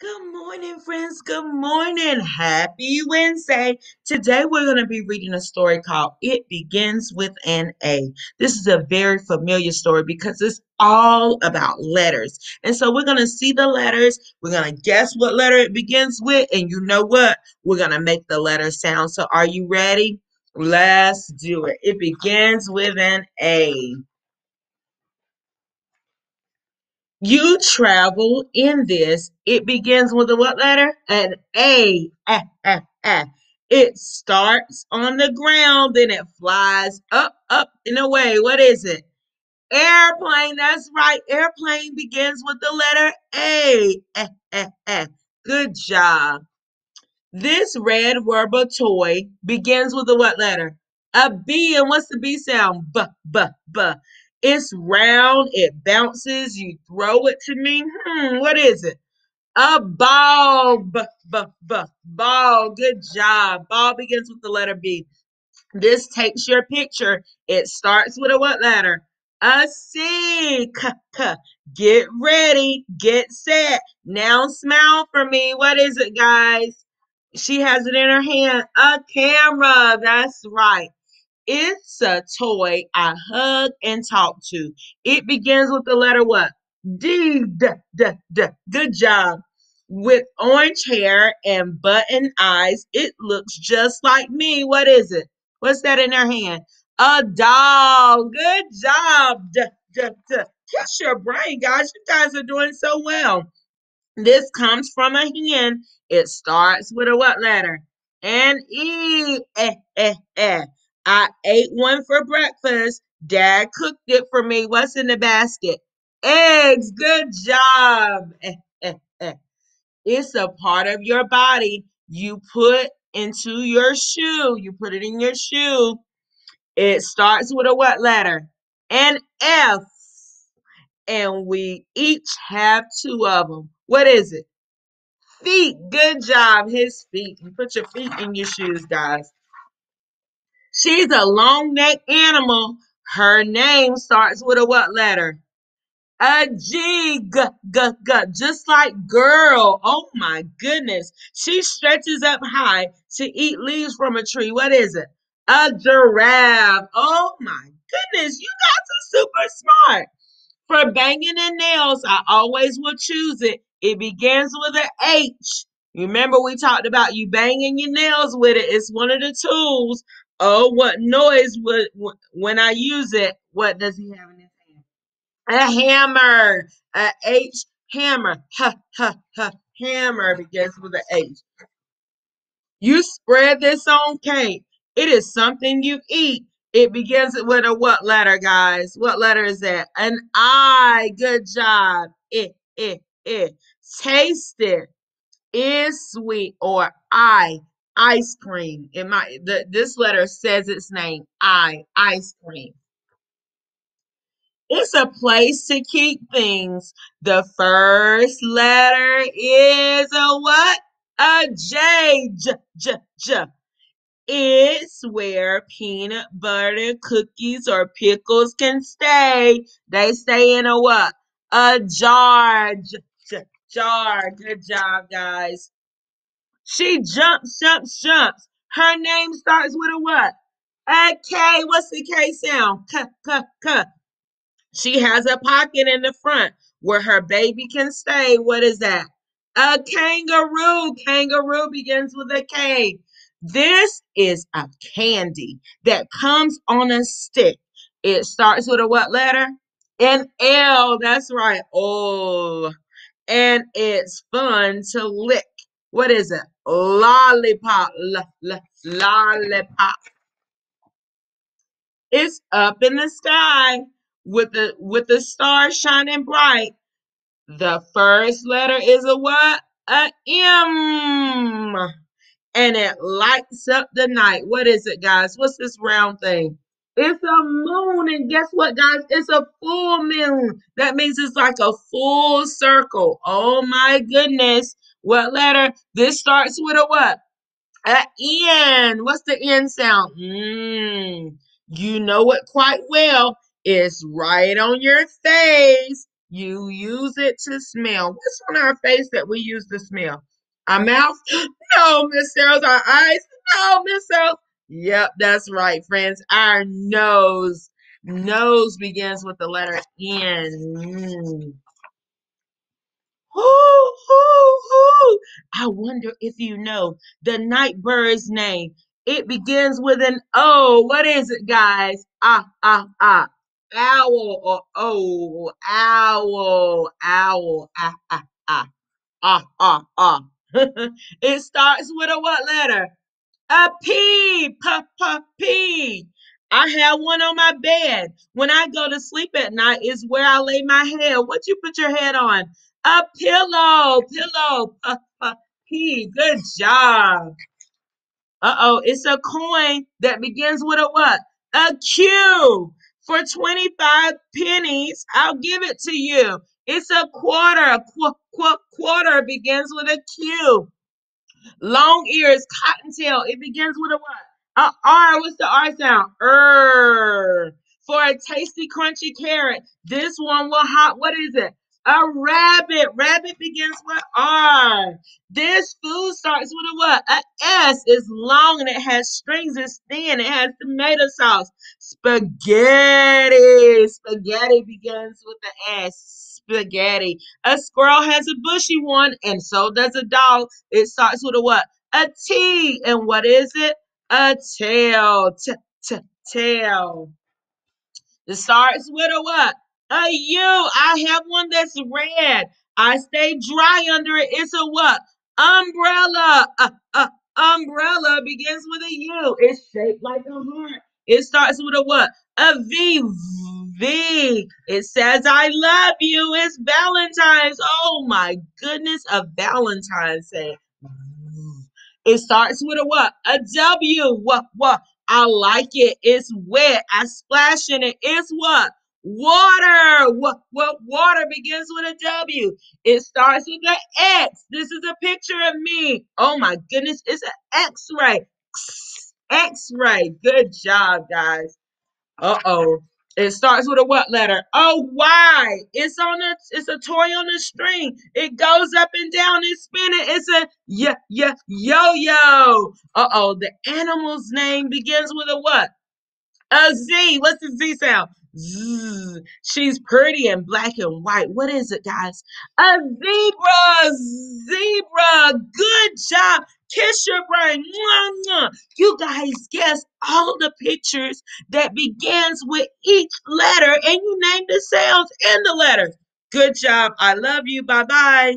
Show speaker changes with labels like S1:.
S1: Good morning, friends. Good morning. Happy Wednesday. Today we're going to be reading a story called It Begins with an A. This is a very familiar story because it's all about letters. And so we're going to see the letters. We're going to guess what letter it begins with. And you know what? We're going to make the letter sound. So are you ready? Let's do it. It begins with an A. You travel in this. It begins with a what letter? An A. Ah, ah, ah. It starts on the ground, then it flies up, up, and away. What is it? Airplane. That's right. Airplane begins with the letter A. Good job. This red rubber toy begins with a what letter? A B. And what's the B sound? B, B, B. It's round, it bounces, you throw it to me. Hmm, what is it? A ball. B, B, B. Ball. Good job. Ball begins with the letter B. This takes your picture. It starts with a what letter? A C. K, K. Get ready. Get set. Now smile for me. What is it, guys? She has it in her hand. A camera. That's right. It's a toy I hug and talk to. It begins with the letter what? D. D. D. D. Good job. With orange hair and button eyes, it looks just like me. What is it? What's that in her hand? A doll. Good job. D. D. D. Kiss your brain, guys. You guys are doing so well. This comes from a hen. It starts with a what letter? An E. Eh, eh, eh. I ate one for breakfast. Dad cooked it for me. What's in the basket? Eggs. Good job. It's a part of your body you put into your shoe. You put it in your shoe. It starts with a what letter? An F. And we each have two of them. What is it? Feet. Good job. His feet. You put your feet in your shoes, guys. She's a long necked animal. Her name starts with a what letter? A G, g, g, g, just like girl. Oh my goodness. She stretches up high to eat leaves from a tree. What is it? A giraffe. Oh my goodness. You guys are super smart. For banging in nails, I always will choose it. It begins with an H. Remember, we talked about you banging your nails with it. It's one of the tools. Oh, what noise would when I use it? What does he have in his hand? A hammer. A H hammer. Ha ha ha. Hammer begins with an H. You spread this on cake. It is something you eat. It begins with a what letter, guys? What letter is that? An I. Good job. It, it, it. Taste it. Is sweet or I. Ice cream. In my the this letter says its name. I. Ice cream. It's a place to keep things. The first letter is a what? A J. J. J. J. It's where peanut butter, cookies, or pickles can stay. They stay in a what? A jar. J- j- jar. Good job, guys. She jumps, jumps, jumps. Her name starts with a what? A K. What's the K sound? K, K, K. She has a pocket in the front where her baby can stay. What is that? A kangaroo. Kangaroo begins with a K. This is a candy that comes on a stick. It starts with a what letter? An L. That's right. Oh. And it's fun to lick. What is it? Lollipop. L- l- lollipop. It's up in the sky with the with the stars shining bright. The first letter is a what? A M. And it lights up the night. What is it, guys? What's this round thing? It's a moon. And guess what, guys? It's a full moon. That means it's like a full circle. Oh my goodness. What letter? This starts with a what? A N. What's the N sound? Mmm. You know it quite well. It's right on your face. You use it to smell. What's on our face that we use to smell? Our mouth? No, Miss Sarah's. Our eyes? No, Miss Sarah. Yep, that's right, friends. Our nose. Nose begins with the letter N. Mm. Hoo, hoo. I wonder if you know the night bird's name. It begins with an O. What is it, guys? Ah, ah, ah. Owl or O. Owl, owl. Ah, ah, ah. Ah, ah, ah. it starts with a what letter? A P, p, p, P. I have one on my bed. When I go to sleep at night, is where I lay my head. What you put your head on? A pillow, pillow, p, p, P. Good job. Uh oh, it's a coin that begins with a what? A Q. For 25 pennies, I'll give it to you. It's a quarter. Qu- qu- quarter begins with a Q. Long ears, cottontail. It begins with a what? A R. What's the R sound? Er. For a tasty, crunchy carrot. This one will hot. What is it? A rabbit. Rabbit begins with R. This food starts with a what? A S. It's long and it has strings. It's thin. It has tomato sauce. Spaghetti. Spaghetti begins with the S. Spaghetti. A squirrel has a bushy one, and so does a dog. It starts with a what? A T. And what is it? A tail. T t tail. It starts with a what? A U. I have one that's red. I stay dry under it. It's a what? Umbrella. Uh, uh, umbrella begins with a U. It's shaped like a heart. It starts with a what? A V. V. It says, I love you. It's Valentine's. Oh my goodness, a Valentine's Day. It starts with a what? A W. What? What? I like it. It's wet. I splash in it. It's what? Water. What? What? Water begins with a W. It starts with an X. This is a picture of me. Oh my goodness. It's an X-ray. X-ray. Good job, guys. Uh-oh. It starts with a what letter? Oh, Y. It's on a it's a toy on a string. It goes up and down and spinning. It's a yeah yeah yo-yo. Uh-oh. The animal's name begins with a what? A Z. What's the Z sound? Zzz. She's pretty and black and white. What is it, guys? A zebra. Zebra. Good job. Kiss your brain. Mwah, mwah. You guys guessed all the pictures that begins with each letter and you name the sounds in the letter. Good job. I love you. Bye bye.